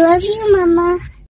隔壁妈妈